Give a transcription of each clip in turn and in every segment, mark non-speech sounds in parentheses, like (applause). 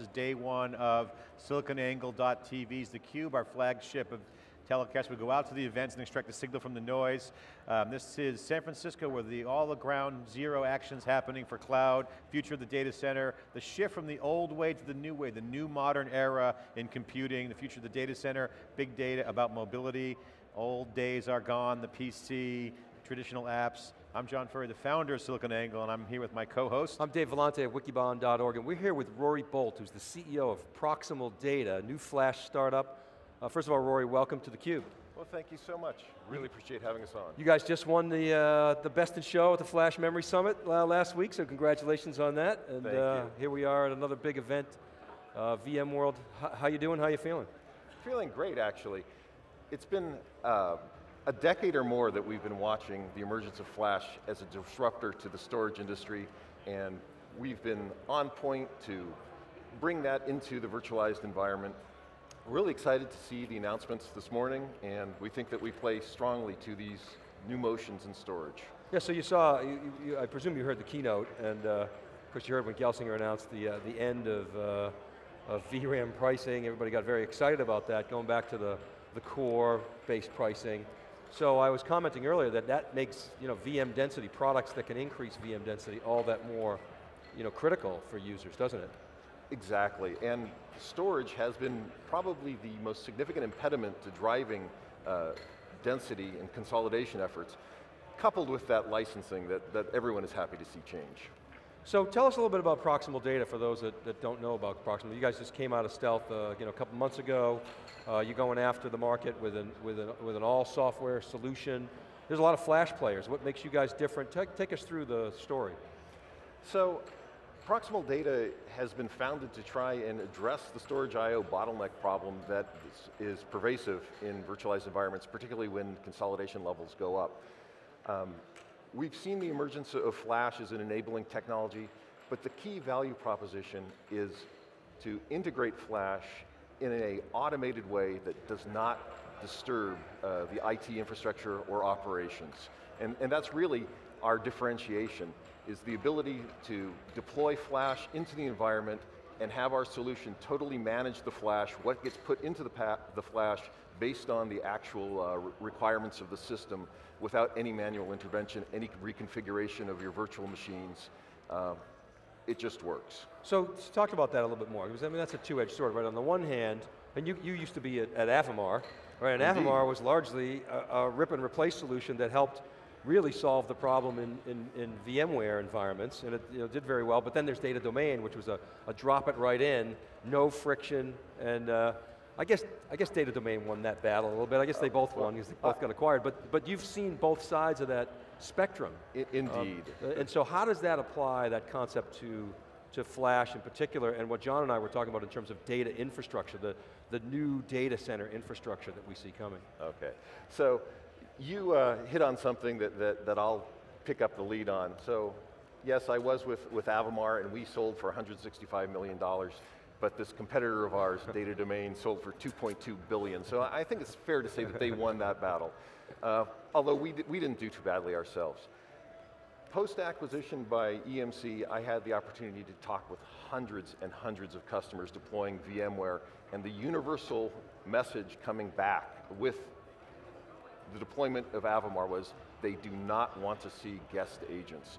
This is day one of SiliconANGLE.tv's theCUBE, our flagship of telecast. We go out to the events and extract the signal from the noise. Um, this is San Francisco where the all the ground zero actions happening for cloud, future of the data center, the shift from the old way to the new way, the new modern era in computing, the future of the data center, big data about mobility, old days are gone, the PC, traditional apps. I'm John Furrier, the founder of SiliconANGLE, and I'm here with my co-host. I'm Dave Vellante of Wikibon.org, and we're here with Rory Bolt, who's the CEO of Proximal Data, a new flash startup uh, first of all, Rory, welcome to theCUBE. Well, thank you so much. Really appreciate having us on. You guys just won the, uh, the Best in Show at the Flash Memory Summit uh, last week, so congratulations on that. And thank uh, here we are at another big event, uh, VMworld. H how you doing, how you feeling? Feeling great, actually. It's been uh, a decade or more that we've been watching the emergence of Flash as a disruptor to the storage industry, and we've been on point to bring that into the virtualized environment really excited to see the announcements this morning, and we think that we play strongly to these new motions in storage. Yeah, so you saw, you, you, I presume you heard the keynote, and uh, of course you heard when Gelsinger announced the, uh, the end of, uh, of VRAM pricing, everybody got very excited about that, going back to the, the core-based pricing. So I was commenting earlier that that makes you know, VM density, products that can increase VM density, all that more you know, critical for users, doesn't it? Exactly, and storage has been probably the most significant impediment to driving uh, density and consolidation efforts, coupled with that licensing that, that everyone is happy to see change. So tell us a little bit about Proximal Data for those that, that don't know about Proximal. You guys just came out of stealth uh, you know, a couple months ago. Uh, you're going after the market with an, with, an, with an all software solution. There's a lot of flash players. What makes you guys different? Take, take us through the story. So Proximal Data has been founded to try and address the storage I.O. bottleneck problem that is, pervasive in virtualized environments, particularly when consolidation levels go up. Um, we've seen the emergence of flash as an enabling technology, but the key value proposition is to integrate flash in an automated way that does not disturb uh, the IT infrastructure or operations. And, and that's really our differentiation is the ability to deploy flash into the environment and have our solution totally manage the flash, what gets put into the, the flash based on the actual uh, requirements of the system without any manual intervention, any reconfiguration of your virtual machines. Uh, it just works. So talk about that a little bit more, because I mean that's a two-edged sword, right? On the one hand, and you, you used to be at, at Avamar, right? And Indeed. Avamar was largely a, a rip and replace solution that helped really solved the problem in, in, in VMware environments, and it you know, did very well, but then there's data domain, which was a, a drop it right in, no friction, and uh, I guess I guess data domain won that battle a little bit. I guess they both won because they both got acquired. But but you've seen both sides of that spectrum. I, indeed. Um, and so how does that apply that concept to to Flash in particular, and what John and I were talking about in terms of data infrastructure, the the new data center infrastructure that we see coming. Okay, so you uh, hit on something that, that, that I'll pick up the lead on. So yes, I was with, with Avamar and we sold for $165 million, but this competitor of ours, (laughs) Data Domain, sold for 2.2 billion. So I think it's fair to say that they won that battle. (laughs) Uh, although we, we didn't do too badly ourselves. Post-acquisition by EMC, I had the opportunity to talk with hundreds and hundreds of customers deploying VMware, and the universal message coming back with the deployment of Avamar was they do not want to see guest agents.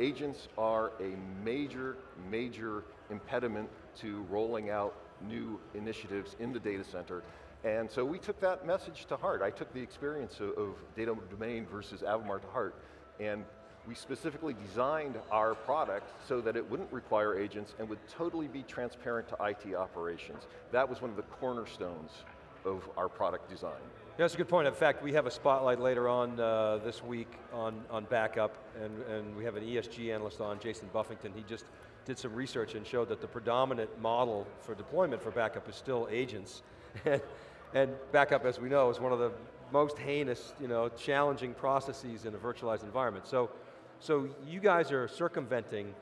Agents are a major, major impediment to rolling out new initiatives in the data center. And so we took that message to heart. I took the experience of, of data domain versus Avamar to heart. And we specifically designed our product so that it wouldn't require agents and would totally be transparent to IT operations. That was one of the cornerstones of our product design. That's a good point. In fact, we have a spotlight later on uh, this week on, on backup, and, and we have an ESG analyst on, Jason Buffington. He just did some research and showed that the predominant model for deployment for backup is still agents. (laughs) and, and backup, as we know, is one of the most heinous, you know, challenging processes in a virtualized environment. So, so you guys are circumventing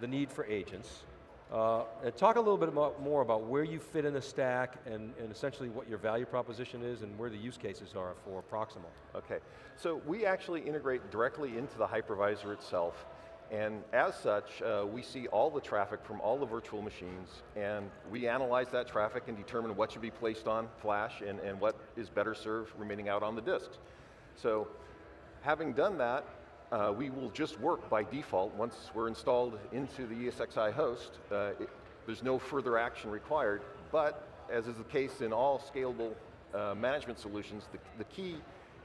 the need for agents, uh, talk a little bit about, more about where you fit in the stack and, and essentially what your value proposition is and where the use cases are for Proximal. Okay, so we actually integrate directly into the hypervisor itself And as such, uh, we see all the traffic from all the virtual machines, and we analyze that traffic and determine what should be placed on flash and, and what is better served remaining out on the disks. So having done that, uh, we will just work by default once we're installed into the ESXi host. Uh, it, there's no further action required, but as is the case in all scalable uh, management solutions, the, the key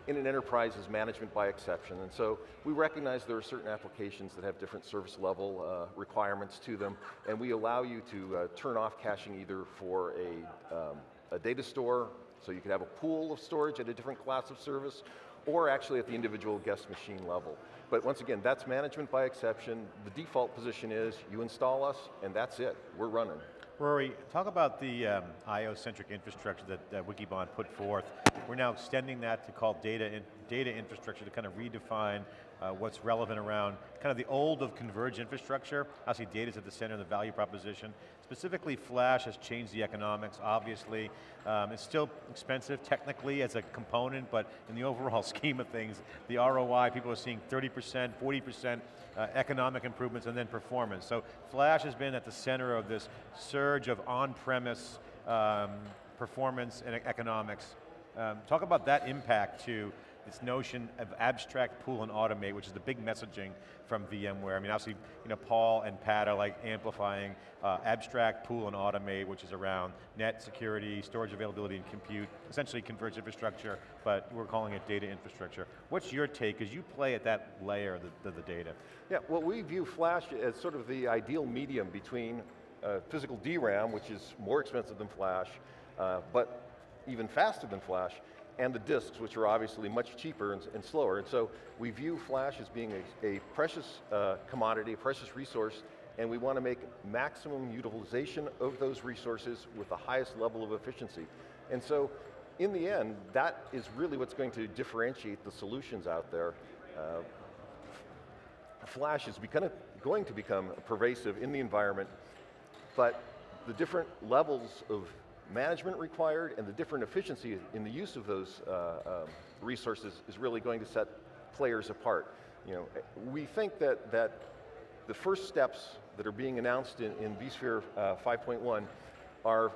in an enterprise is management by exception. And so we recognize there are certain applications that have different service level uh, requirements to them, and we allow you to uh, turn off caching either for a, um, a data store, so you could have a pool of storage at a different class of service, or actually at the individual guest machine level. But once again, that's management by exception. The default position is you install us, and that's it. We're running. Rory, talk about the um, IO-centric infrastructure that, that Wikibon put forth. We're now extending that to call data, in, data infrastructure to kind of redefine uh, what's relevant around kind of the old of converged infrastructure. Obviously data is at the center of the value proposition. Specifically Flash has changed the economics, obviously. Um, it's still expensive technically as a component, but in the overall (laughs) scheme of things, the ROI, people are seeing 30%, 40% uh, economic improvements and then performance. So Flash has been at the center of this surge of on-premise um, performance and economics. Um, talk about that impact to this notion of abstract pool and automate, which is the big messaging from VMware. I mean, obviously, you know, Paul and Pat are like amplifying uh, abstract pool and automate, which is around net security, storage availability, and compute, essentially converged infrastructure, but we're calling it data infrastructure. What's your take, as you play at that layer of the, the, the data? Yeah, well, we view Flash as sort of the ideal medium between uh, physical DRAM, which is more expensive than Flash, uh, but even faster than Flash, and the disks, which are obviously much cheaper and, and slower. And so we view flash as being a, a precious uh, commodity, a precious resource, and we want to make maximum utilization of those resources with the highest level of efficiency. And so in the end, that is really what's going to differentiate the solutions out there. Uh, flash is become, going to become pervasive in the environment, but the different levels of management required and the different efficiency in the use of those uh, um, resources is really going to set players apart. You know, we think that, that the first steps that are being announced in, in vSphere uh, 5.1 are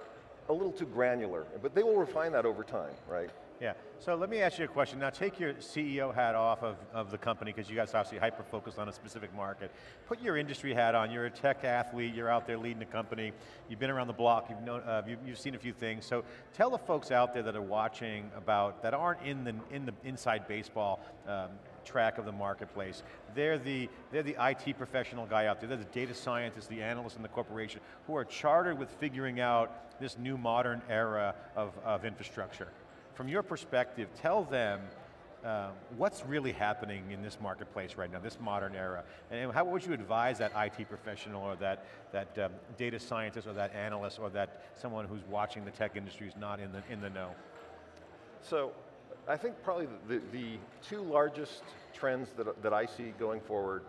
a little too granular, but they will refine that over time, right? Yeah, so let me ask you a question. Now take your CEO hat off of, of the company, because you guys obviously hyper-focused on a specific market. Put your industry hat on, you're a tech athlete, you're out there leading the company, you've been around the block, you've, known, uh, you've, you've, seen a few things. So tell the folks out there that are watching about, that aren't in the, in the inside baseball um, track of the marketplace. They're the, they're the IT professional guy out there, they're the data scientists, the analysts in the corporation, who are chartered with figuring out this new modern era of, of infrastructure from your perspective, tell them uh, what's really happening in this marketplace right now, this modern era, and how would you advise that IT professional or that, that um, data scientist or that analyst or that someone who's watching the tech industry who's not in the, in the know? So, I think probably the, the two largest trends that, that I see going forward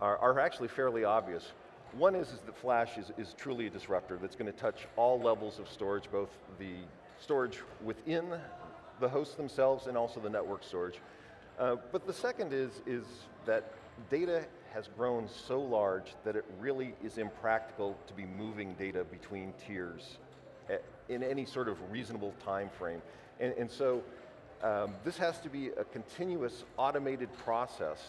are, are actually fairly obvious. One is, is that Flash is, is truly a disruptor that's going to touch all levels of storage, both the storage within the hosts themselves and also the network storage. Uh, but the second is, is that data has grown so large that it really is impractical to be moving data between tiers eh, in any sort of reasonable time frame. And, and so um, this has to be a continuous automated process.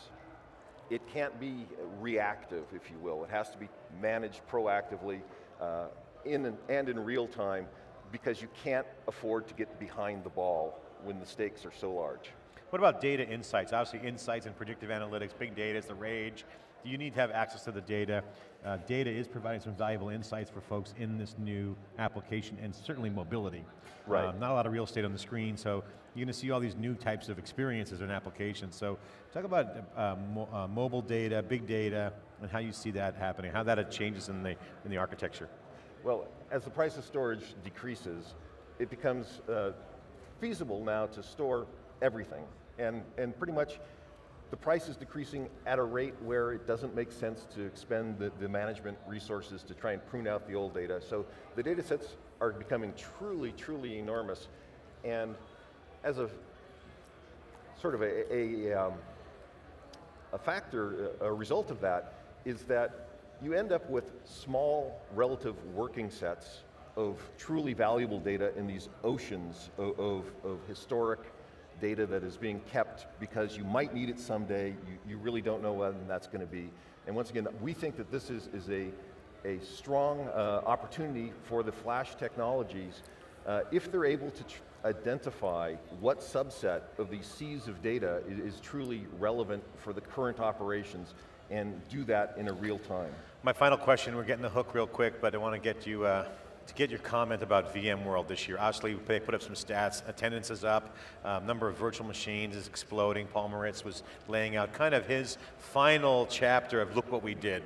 It can't be reactive, if you will. It has to be managed proactively uh, in and in real time because you can't afford to get behind the ball when the stakes are so large. What about data insights? Obviously insights and predictive analytics, big data is the rage. Do You need to have access to the data. Uh, data is providing some valuable insights for folks in this new application and certainly mobility. Right. Um, not a lot of real estate on the screen, so you're going to see all these new types of experiences and applications. So talk about uh, mo uh, mobile data, big data, and how you see that happening, how that changes in the, in the architecture. Well, as the price of storage decreases, it becomes uh, feasible now to store everything. And, and pretty much the price is decreasing at a rate where it doesn't make sense to expend the, the management resources to try and prune out the old data. So the data sets are becoming truly, truly enormous. And as a sort of a, a, um, a factor, a result of that, is that you end up with small relative working sets of truly valuable data in these oceans of, of, of historic data that is being kept because you might need it someday, you, you really don't know when that's going to be. And once again, we think that this is, is a, a strong uh, opportunity for the flash technologies uh, if they're able to identify what subset of these seas of data is, is truly relevant for the current operations and do that in a real time. My final question, we're getting the hook real quick, but I want to get you uh, to get your comment about VMworld this year. Obviously, we put up some stats. Attendance is up. Um, number of virtual machines is exploding. Paul Maritz was laying out kind of his final chapter of look what we did,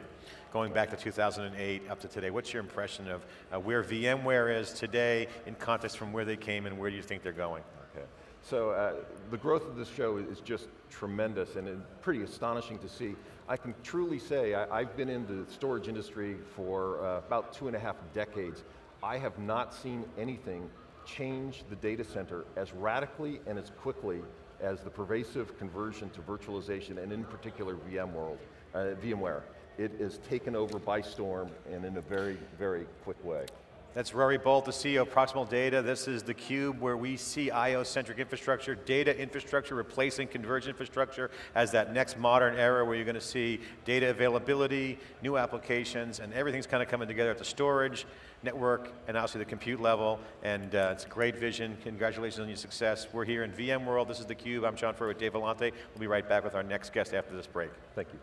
going back to 2008 up to today. What's your impression of uh, where VMware is today in context from where they came and where do you think they're going? Okay. So uh, the growth of this show is just tremendous and pretty astonishing to see. I can truly say I, have been in the storage industry for uh, about two and a half decades. I have not seen anything change the data center as radically and as quickly as the pervasive conversion to virtualization and in particular VMworld, uh, VMware. It is taken over by storm and in a very, very quick way. That's Rory Bolt, the CEO of Proximal Data. This is theCUBE, where we see IO-centric infrastructure, data infrastructure replacing converged infrastructure as that next modern era where you're going to see data availability, new applications, and everything's kind of coming together at the storage, network, and obviously the compute level. And uh, it's a great vision. Congratulations on your success. We're here in VMworld. This is theCUBE. I'm John Furrier with Dave Vellante. We'll be right back with our next guest after this break. Thank you.